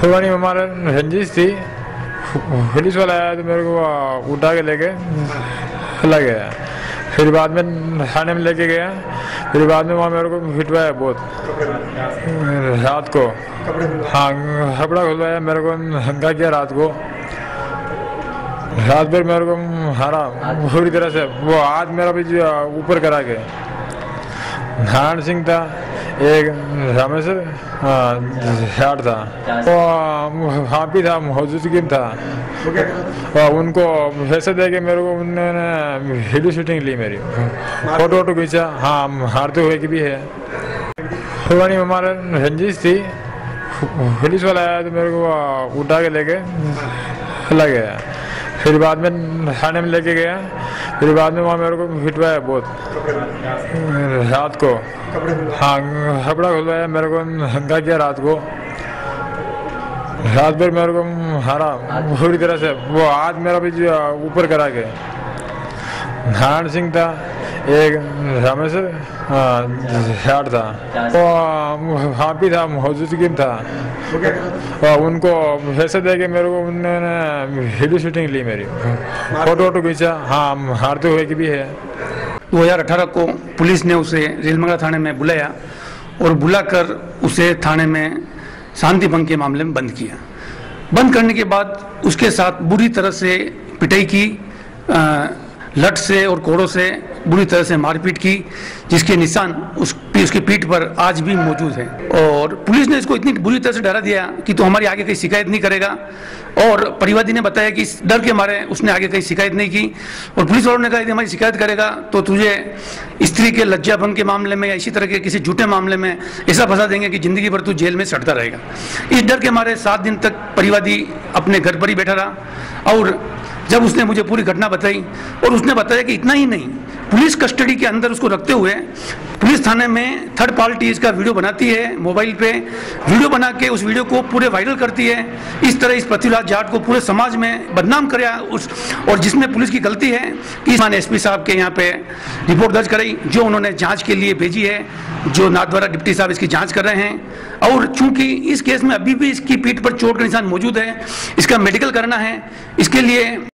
پرانی ہمارا رنجش تھی پولیس والا آیا تو میرے کو اٹھا کے لے کے چلا گیا پھر بعد میں تھانے میں لے کے گیا پھر بعد میں وہاں میرے کو پھٹوایا بہت رات کو ہاں کپڑا کھلوایا میرے کو ہنگا کیا رات کو رات بھر میرے کو ہارا پوری طرح سے وہ ہاتھ میرا بھی اوپر کرا کے نارائن سنگھ تھا ایک سامنے سے ہاں، تھا۔ وہ ہاپی تھا حضرت تھا۔ ان کو حیثہ دے کے میرے کو انہوں نے ہیلو شوٹنگ لی میری۔ فوٹو ووٹو کھینچا۔ ہاں ہارتے ہوئے کی بھی ہے۔ پرانی ہمارا رنجش تھی۔ پولیس والا آیا تو میرے کو اٹھا کے لے کے لگ گیا۔ پھر بعد میں تھانے میں لے کے گیا۔ پھر بعد میں وہاں میرے کو پھٹوایا بہت۔ رات کو۔ ہاں کپڑا کھلوایا، میرے کو ہنگا کیا رات کو۔ رات بھر میرے کو ہارا پوری طرح سے وہ ہاتھ میرا بھی اوپر کرا کے۔ نارائن سنگھ تھا۔ ایک ہاں، تھا۔ ہاپی تھا تھا۔ ان کو پیسے دے کے میرے کو نے شوٹنگ لی میری۔ فوٹو ووٹو کھینچا۔ ہاں ہارتے ہوئے کی بھی ہے۔ دو ہزار اٹھارہ کو پولیس نے اسے ریل منگلہ تھانے میں بلایا اور بلا کر اسے تھانے میں شانتی بھنگ کے معاملے میں بند کیا۔ بند کرنے کے بعد اس کے ساتھ بری طرح سے پٹائی کی لٹ سے اور کوڑوں سے بری طرح سے مار پیٹ کی، جس کے نشان اس اس کی پیٹھ پر آج بھی موجود ہیں۔ اور پولیس نے اس کو اتنی بری طرح سے ڈرا دیا کہ تو ہماری آگے کہیں شکایت نہیں کرے گا۔ اور پریوادی نے بتایا کہ اس ڈر کے مارے اس نے آگے کہیں شکایت نہیں کی۔ اور پولیس والوں نے کہا کہ ہماری شکایت کرے گا تو تجھے استری کے لجا بھنگ کے معاملے میں یا اسی طرح کے کسی جھوٹے معاملے میں ایسا پھنسا دیں گے کہ زندگی بھر تو جیل میں سڑتا رہے گا۔ اس ڈر کے مارے سات دن تک پریوادی اپنے گھر پر ہی بیٹھا رہا۔ اور جب اس نے مجھے پوری گھٹنا بتائی اور اس نے بتایا کہ اتنا ہی نہیں پولیس کسٹڈی کے اندر اس کو رکھتے ہوئے پولیس تھانے میں تھرڈ پارٹیز کا ویڈیو بناتی ہے موبائل پہ۔ ویڈیو بنا کے اس ویڈیو کو پورے وائرل کرتی ہے۔ اس طرح اس پتھیلا جاٹ کو پورے سماج میں بدنام کریا اس اور جس میں پولیس کی غلطی ہے، اس نے ایس پی صاحب کے یہاں پہ رپورٹ درج کرائی، جو انہوں نے جانچ کے لیے بھیجی ہے، جو نادوارا ڈپٹی صاحب اس کی جانچ کر رہے ہیں۔ اور چونکہ اس کیس میں ابھی بھی اس کی پیٹ پر چوٹ کا نشان موجود ہے، اس کا میڈیکل کرنا ہے، اس کے لیے